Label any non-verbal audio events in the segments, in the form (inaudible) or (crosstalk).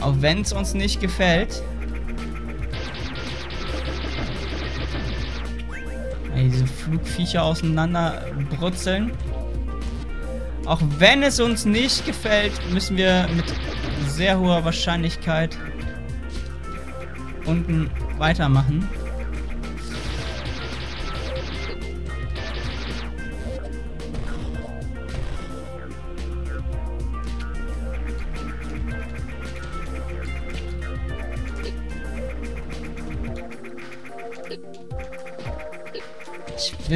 Auch wenn es uns nicht gefällt. Ey, diese Flugviecher auseinanderbrutzeln. Auch wenn es uns nicht gefällt, müssen wir mit sehr hoher Wahrscheinlichkeit unten weitermachen.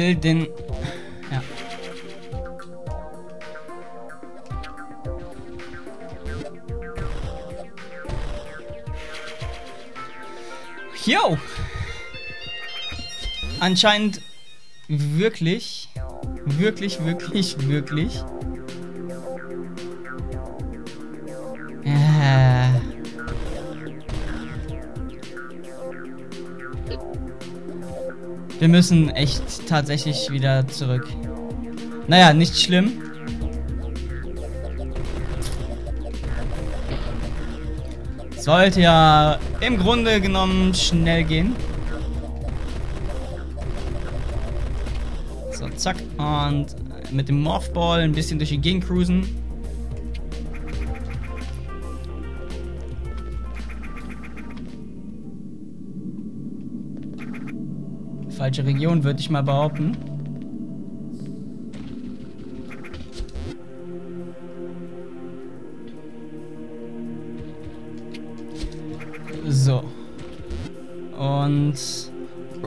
Will den... Ja. Jo! Anscheinend wirklich, wirklich, wirklich, wirklich. Äh. Wir müssen echt tatsächlich wieder zurück. Naja, nicht schlimm. Sollte ja im Grunde genommen schnell gehen. So, zack. Und mit dem Morphball ein bisschen durch die Gegend cruisen. Falsche Region, würde ich mal behaupten. So. Und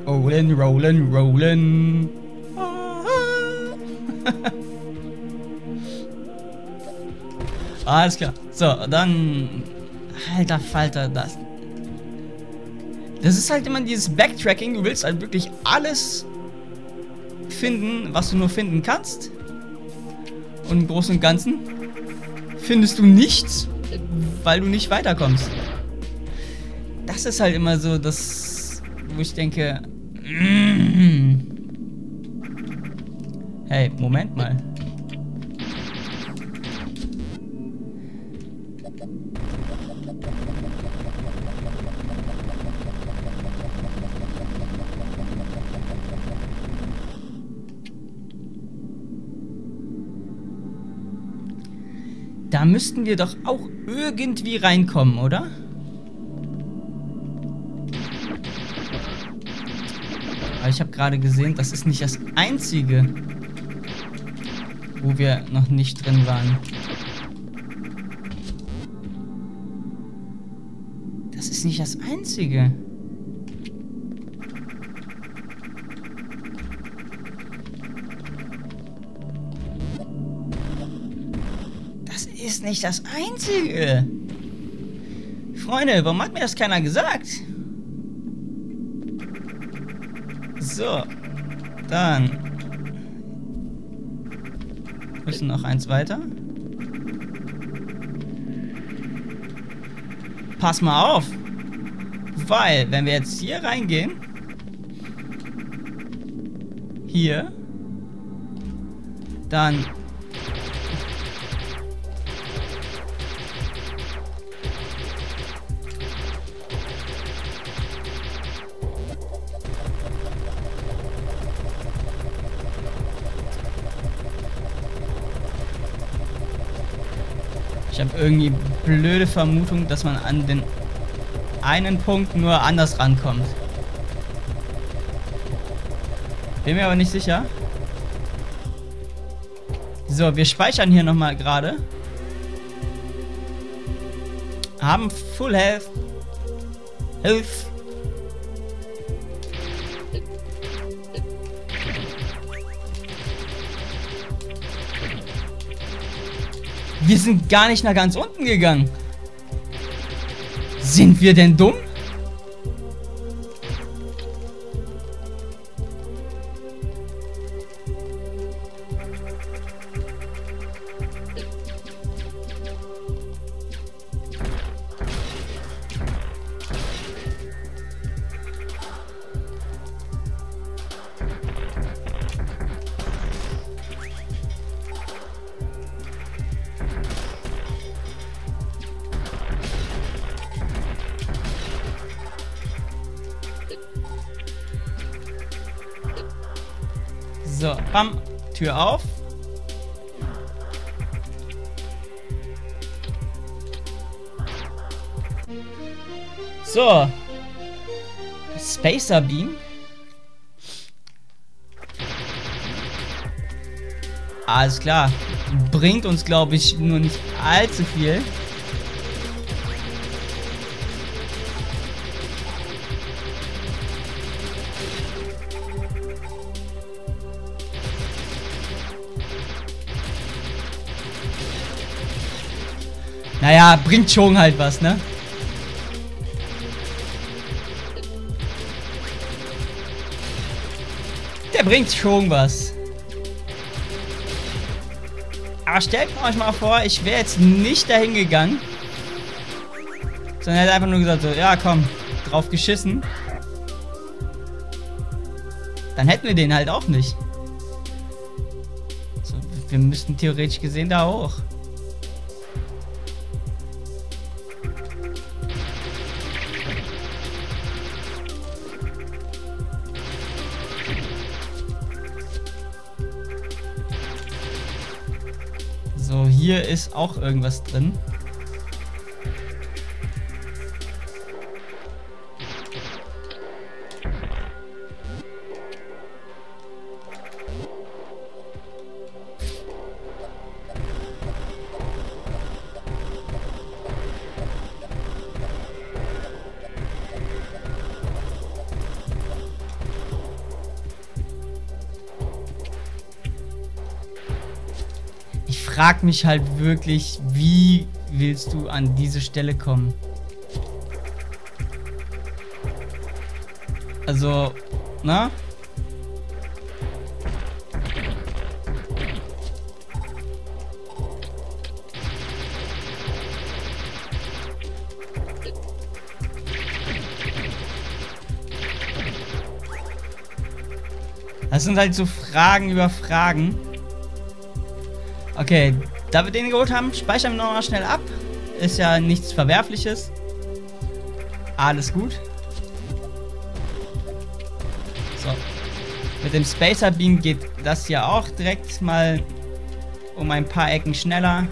rollen, rollen, rollen. (laughs) Alles klar. So, dann. Alter Falter, das. Das ist halt immer dieses Backtracking. Du willst halt wirklich alles finden, was du nur finden kannst. Und im Großen und Ganzen findest du nichts, weil du nicht weiterkommst. Das ist halt immer so das, wo ich denke. Mm. Hey, Moment mal. Müssten wir doch auch irgendwie reinkommen, oder? Aber ich habe gerade gesehen, das ist nicht das einzige, wo wir noch nicht drin waren. Das ist nicht das einzige. Nicht das einzige. Freunde, warum hat mir das keiner gesagt? So. Dann. Müssen noch eins weiter. Pass mal auf. Weil, wenn wir jetzt hier reingehen. Hier. Dann. Ich habe irgendwie blöde Vermutung, dass man an den einen Punkt nur anders rankommt. Bin mir aber nicht sicher. So, wir speichern hier nochmal gerade. Haben Full Health. Health. Wir sind gar nicht nach ganz unten gegangen. Sind wir denn dumm? Bam. Tür auf. So. Spacer Beam. Alles klar. Bringt uns, glaube ich, nur nicht allzu viel. Naja, bringt schon halt was, ne? Der bringt schon was. Aber stellt euch mal vor, ich wäre jetzt nicht dahin gegangen. Sondern hätte einfach nur gesagt so, ja komm, drauf geschissen. Dann hätten wir den halt auch nicht. So, wir müssten theoretisch gesehen da hoch. Ist auch irgendwas drin. Frag mich halt wirklich, wie willst du an diese Stelle kommen? Also, na? Das sind halt so Fragen über Fragen. Okay, da wir den geholt haben, speichern wir nochmal schnell ab. Ist ja nichts Verwerfliches. Alles gut. So. Mit dem Spacer Beam geht das hier auch direkt mal um ein paar Ecken schneller.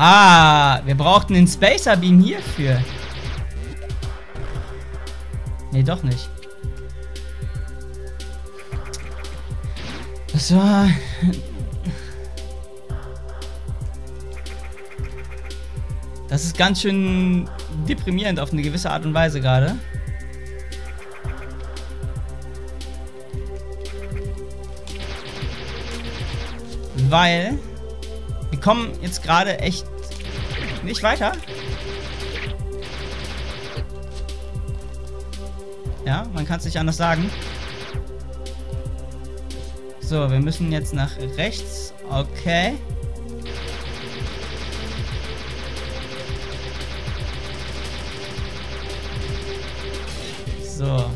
Ah, wir brauchten den Spacer Beam hierfür. Nee, doch nicht. Das war... Das ist ganz schön deprimierend auf eine gewisse Art und Weise gerade. Weil kommen jetzt gerade echt nicht weiter. Ja, man kann es nicht anders sagen. So, wir müssen jetzt nach rechts. Okay. So.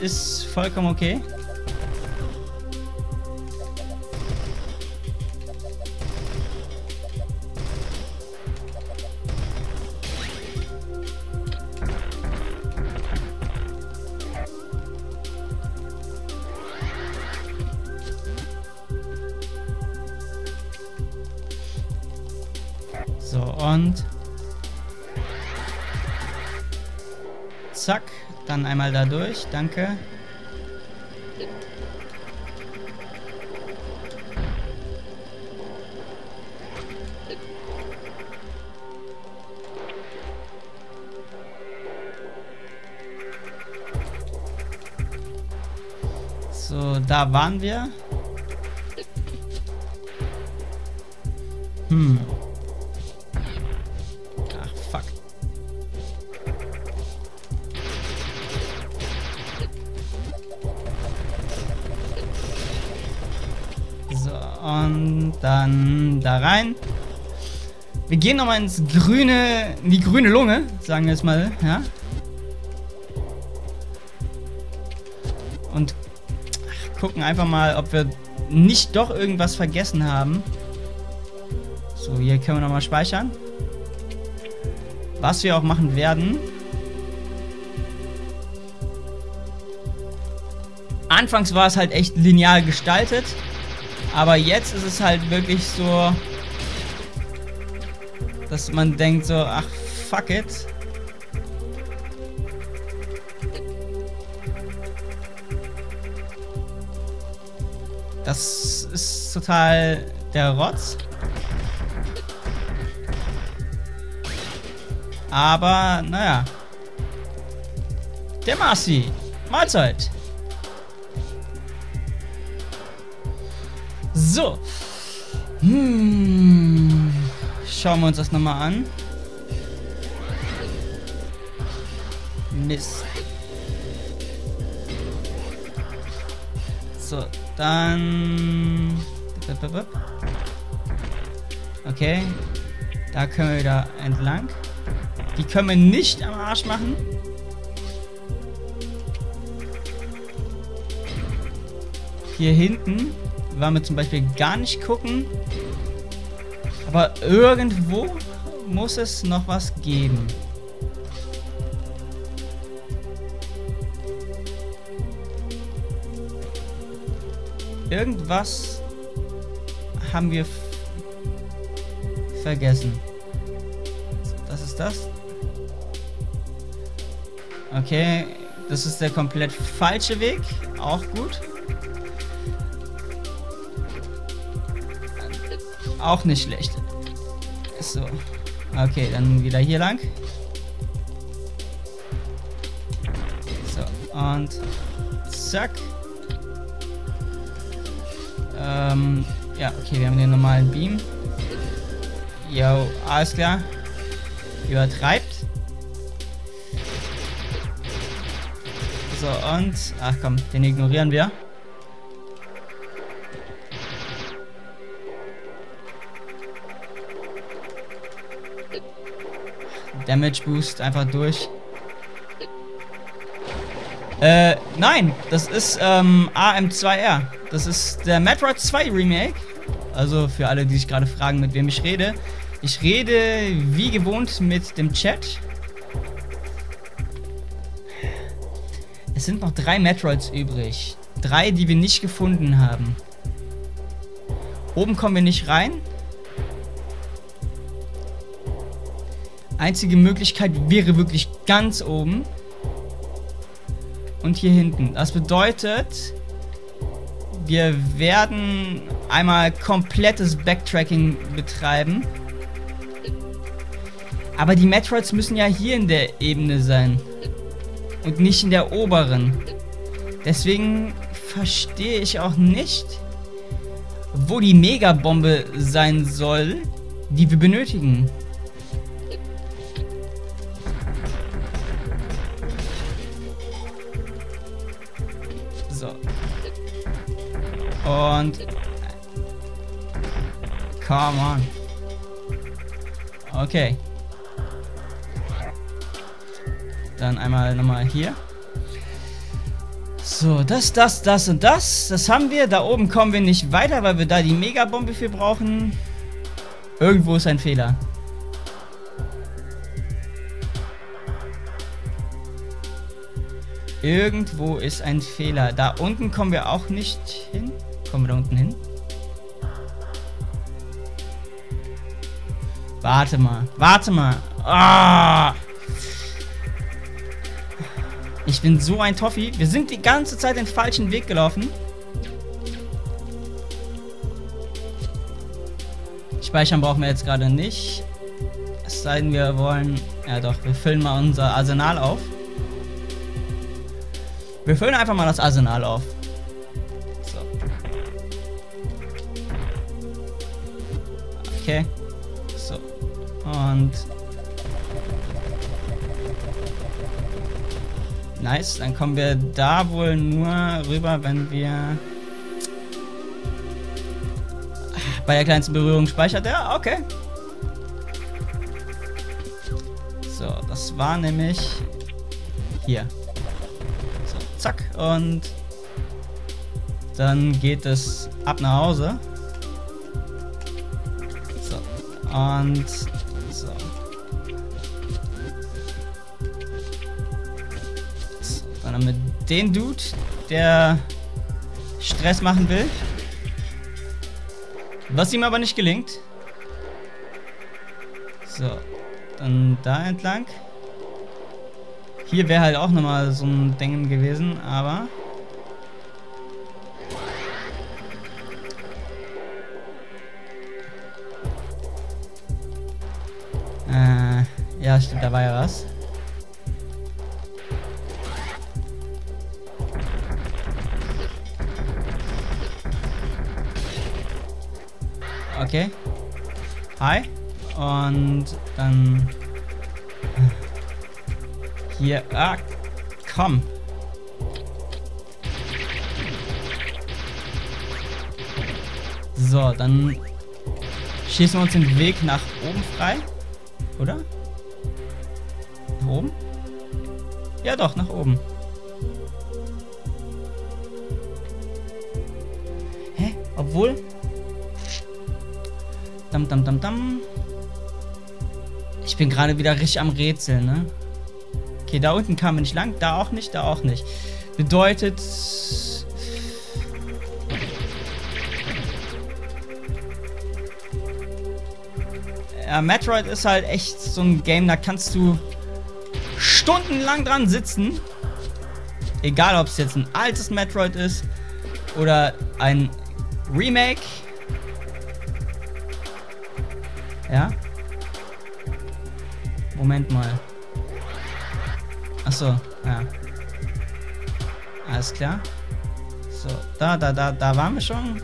Ist, vollkommen okay. Durch. Danke. So, da waren wir. Hm. Da rein. Wir gehen nochmal ins grüne, in die grüne Lunge, sagen wir es mal, ja. Und gucken einfach mal, ob wir nicht doch irgendwas vergessen haben. So, hier können wir nochmal speichern. Was wir auch machen werden. Anfangs war es halt echt lineal gestaltet. Aber jetzt ist es halt wirklich so, dass man denkt so, ach, fuck it. Das ist total der Rotz. Aber, naja. Der Marci. Mahlzeit. So. Hm. Schauen wir uns das nochmal an. Mist. So, dann... Okay. Da können wir wieder entlang. Die können wir nicht am Arsch machen. Hier hinten wollen wir zum Beispiel gar nicht gucken. Aber irgendwo muss es noch was geben. Irgendwas haben wir vergessen. Das ist das. Okay, das ist der komplett falsche Weg. Auch gut. Auch nicht schlecht. So. Okay, dann wieder hier lang. So, und zack. Ähm, ja, okay, wir haben den normalen Beam. Jo, alles klar. Übertreibt. So, und... Ach komm, den ignorieren wir. Damage Boost einfach durch. Äh, nein, das ist ähm, AM2R. Das ist der Metroid 2 Remake. Also für alle, die sich gerade fragen, mit wem ich rede. Ich rede wie gewohnt mit dem Chat. Es sind noch drei Metroids übrig. Drei, die wir nicht gefunden haben. Oben kommen wir nicht rein. Einzige Möglichkeit wäre wirklich ganz oben. Und hier hinten. Das bedeutet, wir werden einmal komplettes Backtracking betreiben. Aber die Metroids müssen ja hier in der Ebene sein. Und nicht in der oberen. Deswegen verstehe ich auch nicht, wo die Megabombe sein soll, die wir benötigen. Und... Come on. Okay. Dann einmal nochmal hier. So, das, das, das und das. Das haben wir. Da oben kommen wir nicht weiter, weil wir da die Megabombe für brauchen. Irgendwo ist ein Fehler. Irgendwo ist ein Fehler. Da unten kommen wir auch nicht hin. Kommen wir da unten hin? Warte mal. Warte mal. Ah! Ich bin so ein Toffee. Wir sind die ganze Zeit den falschen Weg gelaufen. Speichern brauchen wir jetzt gerade nicht. Es sei denn, wir wollen... Ja doch, wir füllen mal unser Arsenal auf. Wir füllen einfach mal das Arsenal auf. Und... Nice, dann kommen wir da wohl nur rüber, wenn wir... Bei der kleinsten Berührung speichert er. Okay. So, das war nämlich hier. So, zack. Und dann geht es ab nach Hause. So. Und haben wir den Dude, der Stress machen will. Was ihm aber nicht gelingt. So. Dann da entlang. Hier wäre halt auch nochmal so ein Ding gewesen, aber... Äh, ja, stimmt, da war ja was. Okay. Hi. Und dann... Hier. Ah, komm. So, dann schießen wir uns den Weg nach oben frei. Oder? Nach oben? Ja doch, nach oben. Hä? Obwohl... Dam, dam, dam, dam. Ich bin gerade wieder richtig am Rätseln, ne? Okay, da unten kam wir nicht lang, da auch nicht, da auch nicht. Bedeutet... Ja, Metroid ist halt echt so ein Game, da kannst du stundenlang dran sitzen. Egal, ob es jetzt ein altes Metroid ist oder ein Remake. Moment mal. Achso, ja. Alles klar. So, da, da, da, da waren wir schon.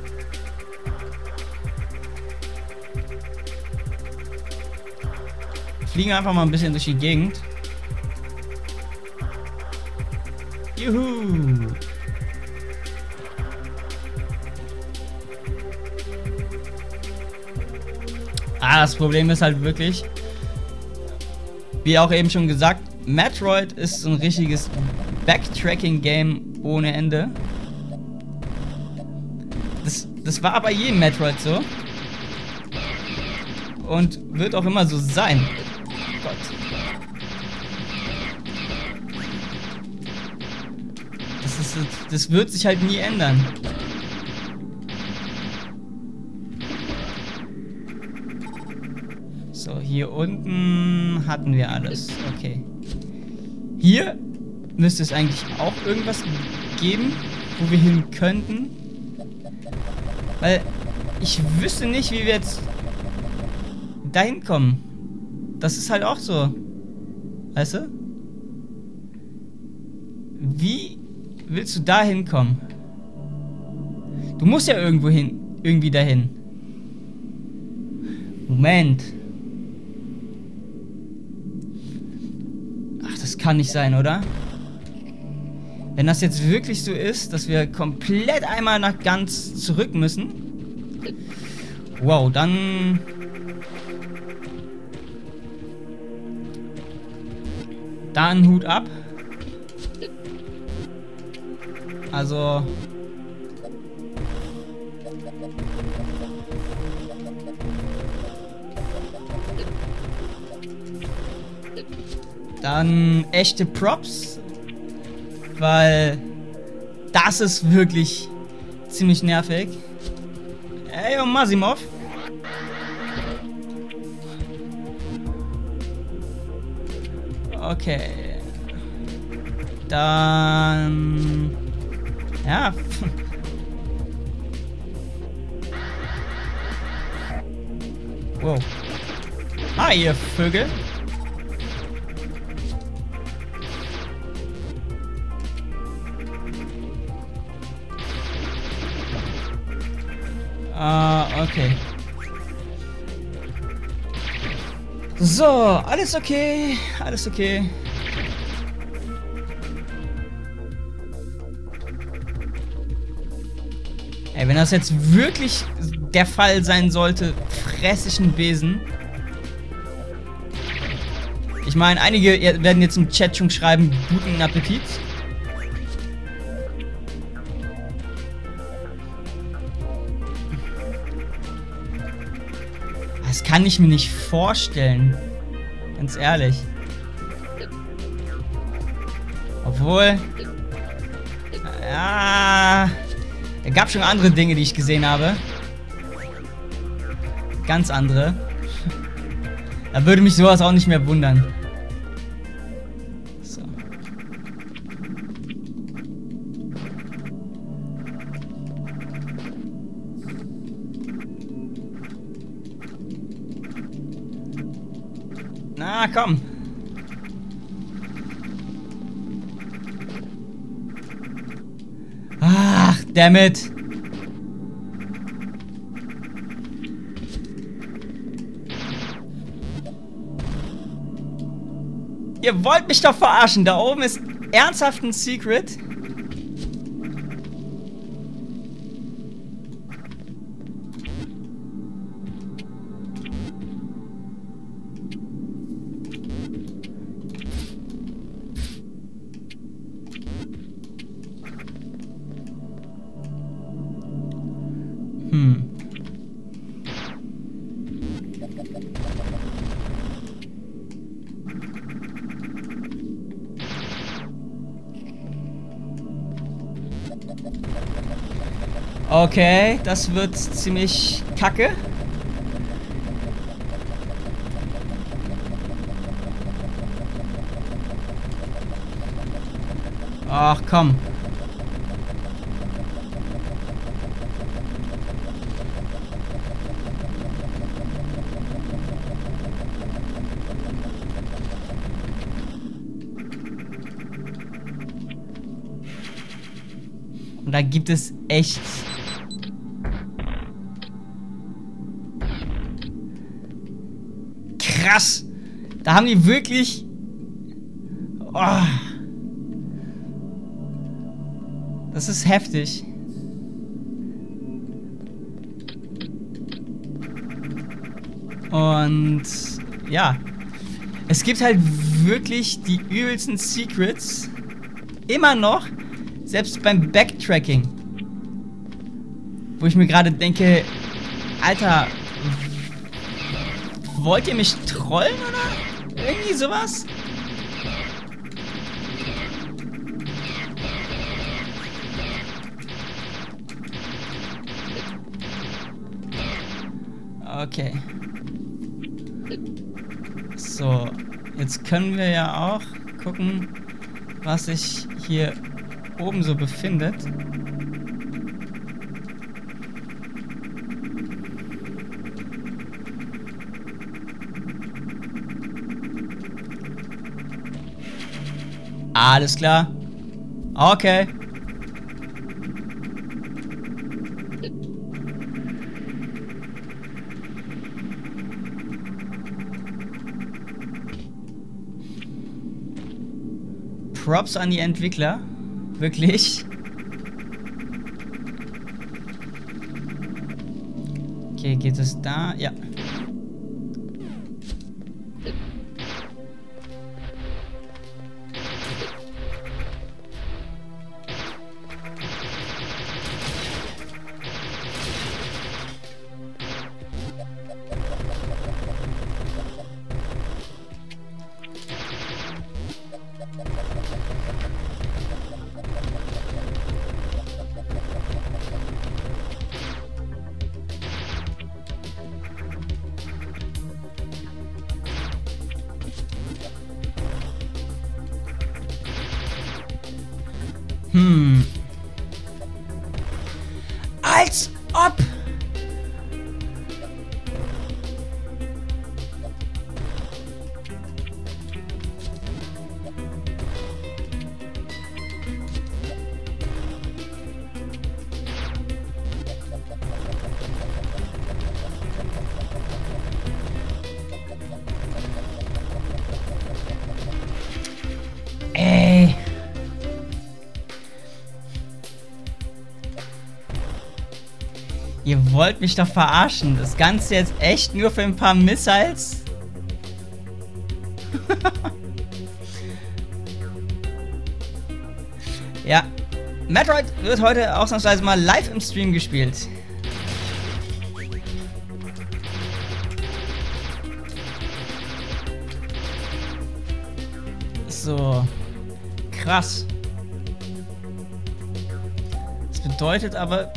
Fliegen einfach mal ein bisschen durch die Gegend. Juhu! Ah, das Problem ist halt wirklich, wie auch eben schon gesagt, Metroid ist ein richtiges Backtracking-Game ohne Ende. Das, das war bei jedem Metroid so. Und wird auch immer so sein. Gott. Das, ist, das wird sich halt nie ändern. Hier unten hatten wir alles. Okay. Hier müsste es eigentlich auch irgendwas geben, wo wir hin könnten. Weil ich wüsste nicht, wie wir jetzt dahin kommen. Das ist halt auch so. Weißt du? Wie willst du da hinkommen? Du musst ja irgendwo hin, irgendwie dahin. Moment. Kann nicht sein, oder? Wenn das jetzt wirklich so ist, dass wir komplett einmal nach ganz zurück müssen. Wow, dann... Dann Hut ab. Also... Dann echte Props, weil das ist wirklich ziemlich nervig. Ey, und Masimov. Okay. Dann... Ja. (laughs) wow. Ah, ihr Vögel. Ah, okay. So, alles okay. Alles okay. Ey, wenn das jetzt wirklich der Fall sein sollte, fress ich einen Besen. Ich meine, einige werden jetzt im Chat schon schreiben, guten Appetit. Das kann ich mir nicht vorstellen. Ganz ehrlich. Obwohl... Ja... Es gab schon andere Dinge, die ich gesehen habe. Ganz andere. Da würde mich sowas auch nicht mehr wundern. Ach, damit. Ihr wollt mich doch verarschen. Da oben ist ernsthaft ein Secret. Okay, das wird ziemlich kacke. Ach komm. Und da gibt es echt krass. Da haben die wirklich... Oh. Das ist heftig. Und ja, es gibt halt wirklich die übelsten Secrets. Immer noch, selbst beim Backtracking. Wo ich mir gerade denke, Alter, wollt ihr mich trollen oder irgendwie sowas? Okay. So, jetzt können wir ja auch gucken, was sich hier oben so befindet. Alles klar. Okay. Props an die Entwickler. Wirklich. Okay, geht es da? Ja. Hm. Wollt mich doch verarschen. Das Ganze jetzt echt nur für ein paar Missiles? (laughs) ja. Metroid wird heute ausnahmsweise mal live im Stream gespielt. So. Krass. Das bedeutet aber,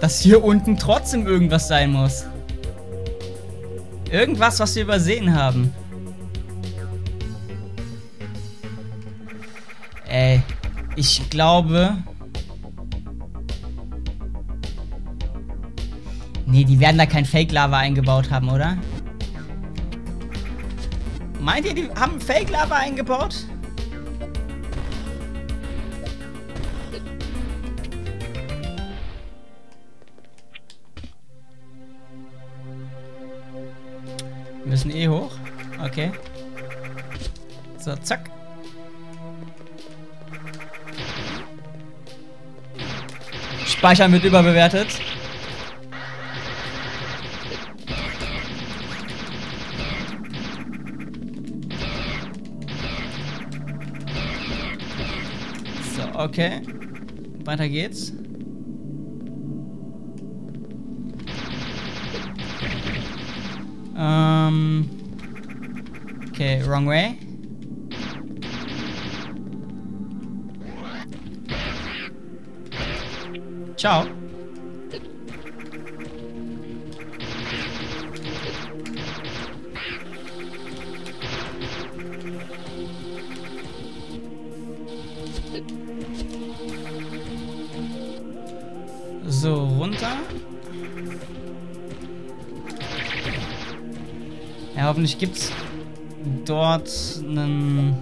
dass hier unten trotzdem irgendwas sein muss. Irgendwas, was wir übersehen haben. Ey, ich glaube... Nee, die werden da kein Fake-Lava eingebaut haben, oder? Meint ihr, die haben Fake-Lava eingebaut? Eh hoch. Okay. So, zack. Speichern wird überbewertet. So, okay. Weiter geht's. Um. Okay, wrong way. Ciao. Hoffentlich gibt's dort einen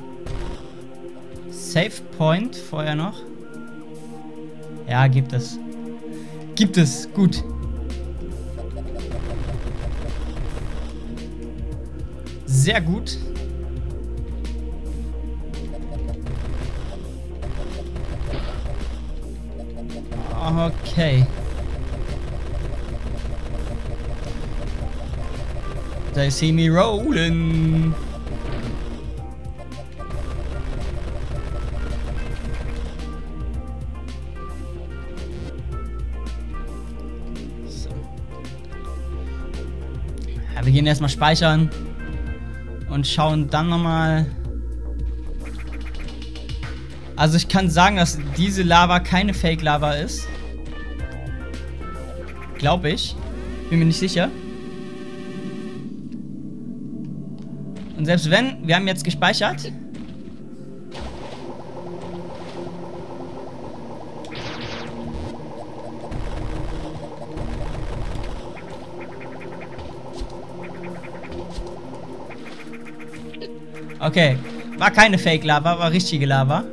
Save Point vorher noch. Ja, gibt es. Gibt es. Gut. Sehr gut. Okay. They see me rolling. So. Ja, wir gehen erstmal speichern und schauen dann nochmal. Also ich kann sagen, dass diese Lava keine Fake-Lava ist. Glaube ich. Bin mir nicht sicher. Und selbst wenn, wir haben jetzt gespeichert. Okay, war keine Fake-Lava, war richtige Lava.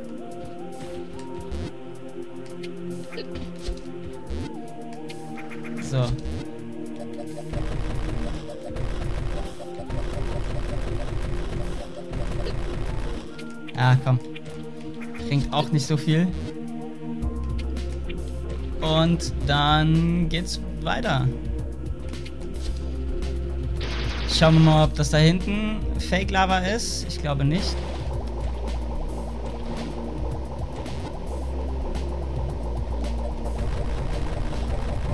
Bringt auch nicht so viel. Und dann geht's weiter. Schauen wir mal, ob das da hinten Fake Lava ist. Ich glaube nicht.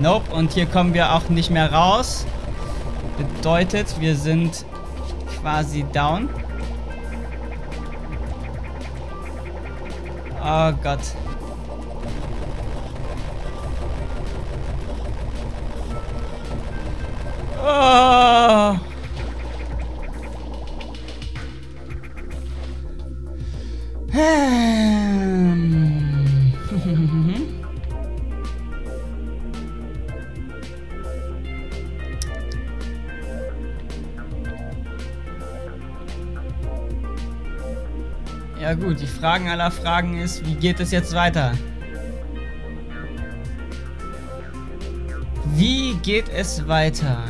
Nope, und hier kommen wir auch nicht mehr raus. Bedeutet, wir sind quasi down. Oh Gott. Oh. (sighs) (sighs) Ja gut, die Fragen aller Fragen ist, wie geht es jetzt weiter? Wie geht es weiter?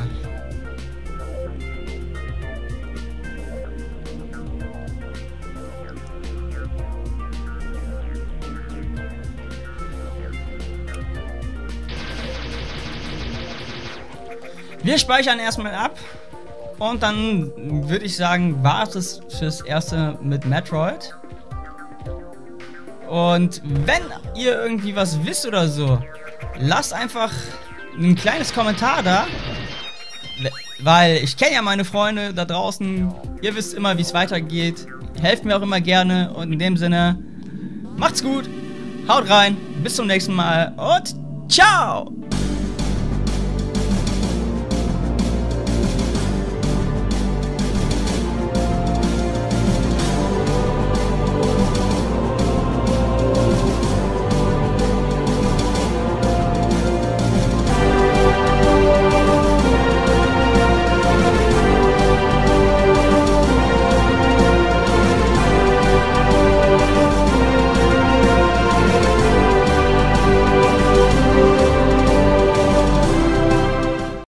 Wir speichern erstmal ab. Und dann würde ich sagen, war es fürs erste mit Metroid. Und wenn ihr irgendwie was wisst oder so, lasst einfach ein kleines Kommentar da. Weil ich kenne ja meine Freunde da draußen. Ihr wisst immer, wie es weitergeht. Helft mir auch immer gerne. Und in dem Sinne, macht's gut. Haut rein. Bis zum nächsten Mal. Und ciao.